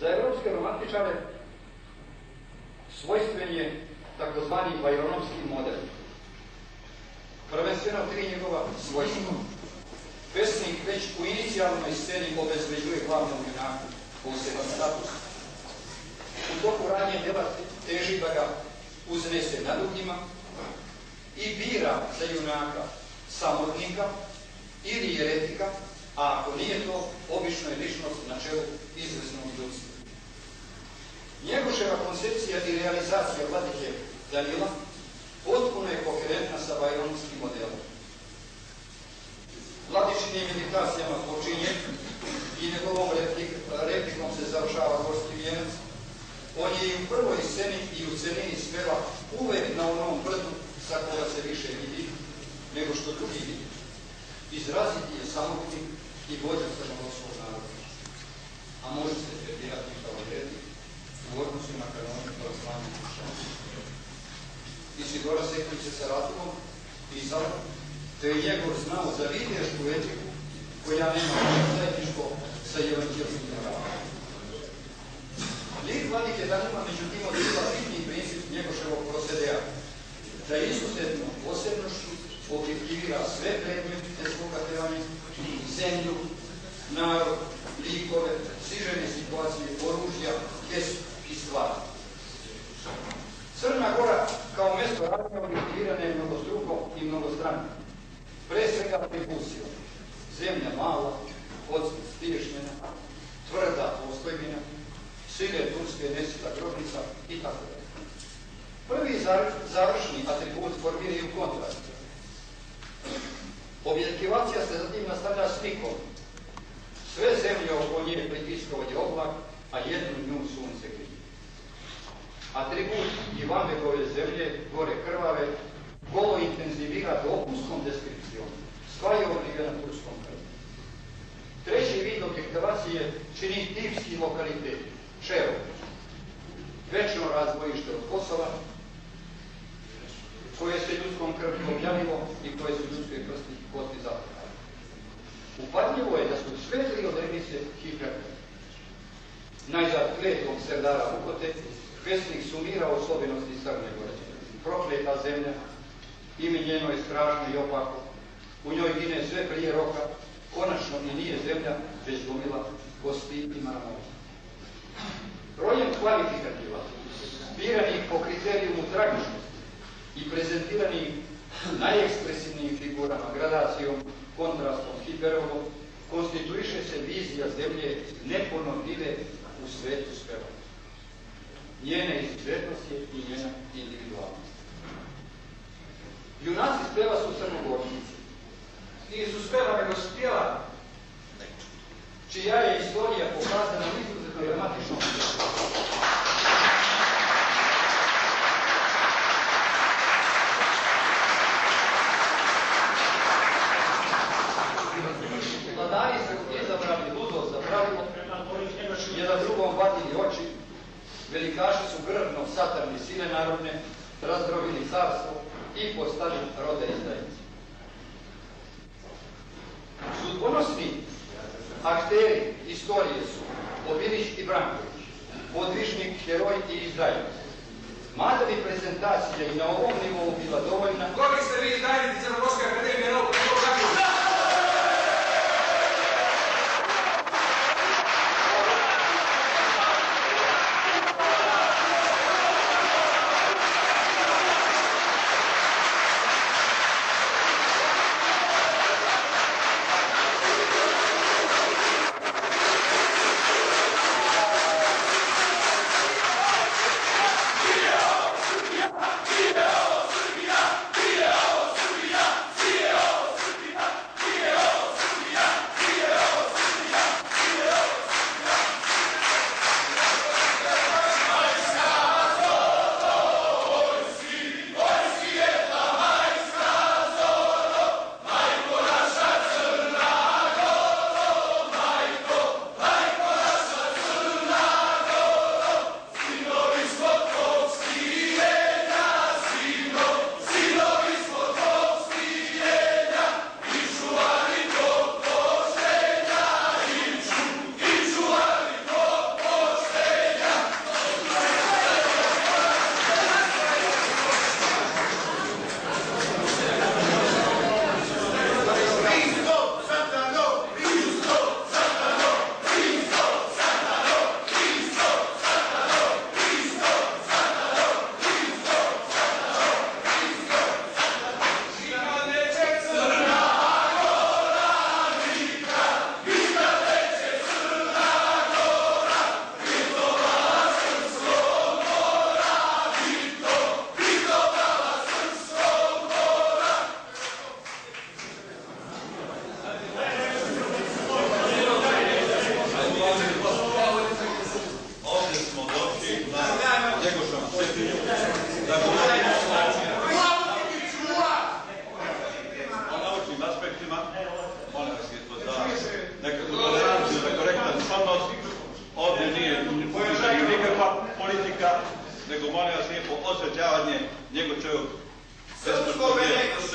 Za evropske romantičare svojstven je takozvani bajronovski model. Prvenstveno tri njegova svojstva. Pesnik već u inicijalnoj sceni obezveđuje glavnom junaku poseban status. U toku radnje djela teži da ga uznese na drugima i bira za junaka samotnika ili jeretika, a ako nije to, obično je ličnost na čelu izvesnog ljudstva. Njegoševa koncepcija i realizacija vladike Danila potpuno je koherentna sa bajronskim modelom. Vladičinim meditacijama počinje i njegovom replikom se završava gorski vijenac. On je i u prvoj sceni i u celini svela uvek na onom brdu sa koga se više vidi nego što drugi vidi. Izraziti je samotnik i vođa crnogorskog naroda. Isidora Sekulić se sa Ratulom pisala da je njegov znao za vidješku etiku koja nema zajedničko sa evanđelskim pravom. Lik vladike Danima međutim odbila bitni princip njegoševog prosedeja, da izuzetno posebnošću objektivira sve predmete svoga zemlju, narod, Pre svega. Zemlja mala, odsvit stiješnjena, tvrda postojbina, sile turske nesita grobnica i tako da. Prvi završni atribut formiraju kontrast. Objektivacija se zatim nastavlja slikom. Sve zemlje oko nje pritiskao je oblak, a jednu nju sunce grije. Atribut Ivamekove zemlje, gore krvave, golo intenzivira dopuskom deskripcijom. Sva je obligana turskom krvom. Treći vid objektivacije čini tipski lokalitet, Čevo, večno razbojište od Kosova, koje se ljudskom krvim objavilo i koje su ljudske krsti kosti zapravo. Upadljivo je da su sve tri odredice hiperne. Najzad kletom serdara Vukote, pesnik sumira osobenosti Crne Gore. Prokleta zemlja, ime njeno je strašno i opako, u njoj gine sve prije roka, konačno i nije zemlja, već gomila kosti i marmora. Brojem kvalifikativa, biranih po kriterijumu tragičnosti i prezentiranih najekspresivnijim figurama, gradacijom, kontrastom, hiperovom, konstituiše se vizija zemlje neponovljive u svetu speva. Njene izuzetnost je i njena individualnost. Junaci speva su crnogornici. Nisu speva nego spjeva, čija je istorija pokazana u izuzetno dramatičnom postali rode izdajice. Sudbonosni akteri istorije su Obilić i Branković, podvižnik, heroj i izdajnik. Mada bi prezentacija i na ovom nivou bila dovoljna... Koga ste vi izdajnici Crnogorske akademije nauka? Nego molim vas lijepo osvećavanje njegov čovjek. Srpsko venegose.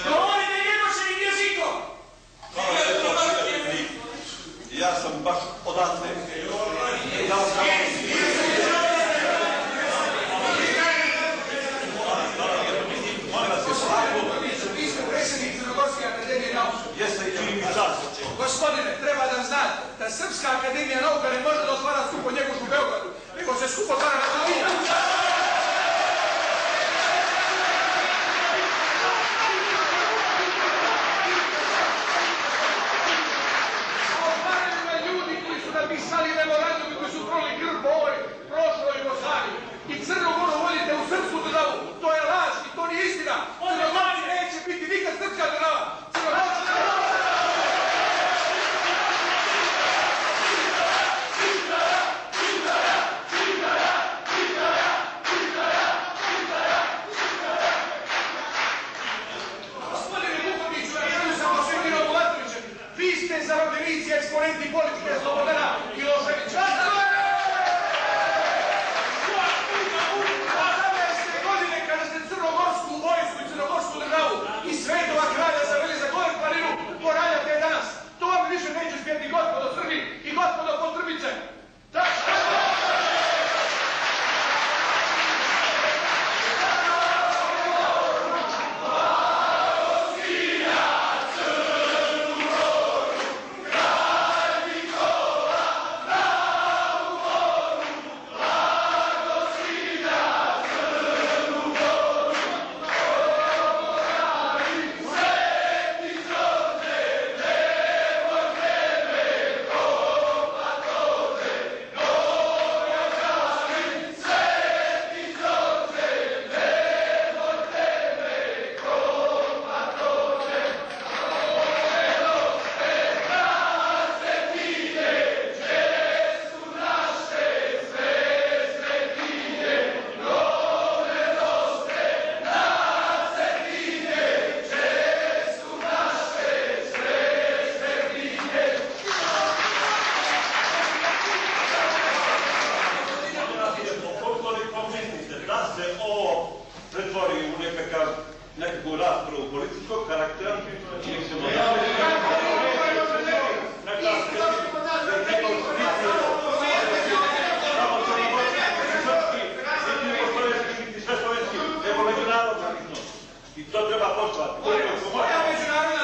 претвори у НПК nekakvu raspravu političkog karaktera, čijeg ćemo dati. I to treba poštovati. To je međunarodno.